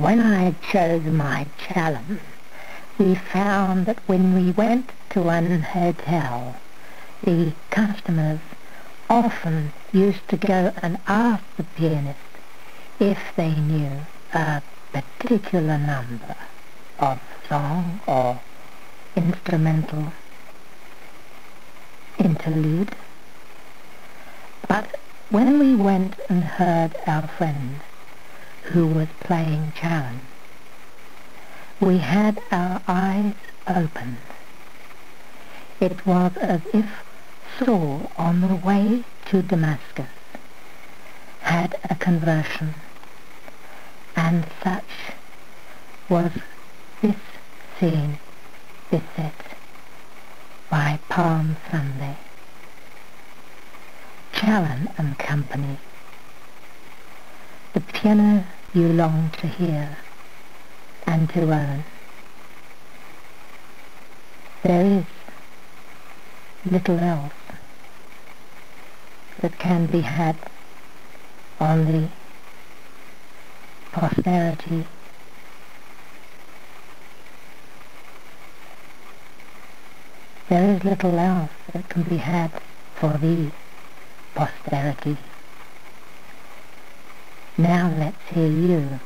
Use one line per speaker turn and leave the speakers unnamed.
When I chose my challenge, we found that when we went to an hotel, the customers often used to go and ask the pianist if they knew a particular number of song or instrumental interlude. But when we went and heard our friend who was playing Challen, we had our eyes open. It was as if Saul on the way to Damascus had a conversion, and such was this scene beset by Palm Sunday. Challen and Company. The piano you long to hear and to own. There is little else that can be had on the posterity there is little else that can be had for thee posterity now let's hear you